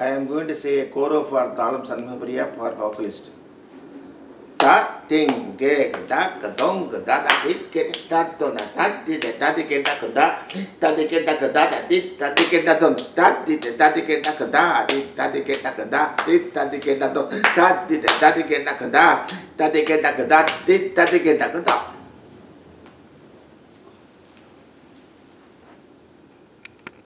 I am going to say a choro for Talam Sanmapriya for vocalist. Ta ting ge da ka dong da da dit ke da to na ta di de da di ke da ka da ta di ke da ka da da di ta di ke da dong ta di de da di ke da ka da di ta di ke da ka da di ta di ke da dong ta di de da di ke da ka da ta di ke da ka da di ta di ke da ka da